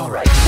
Alright.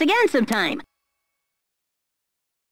again sometime.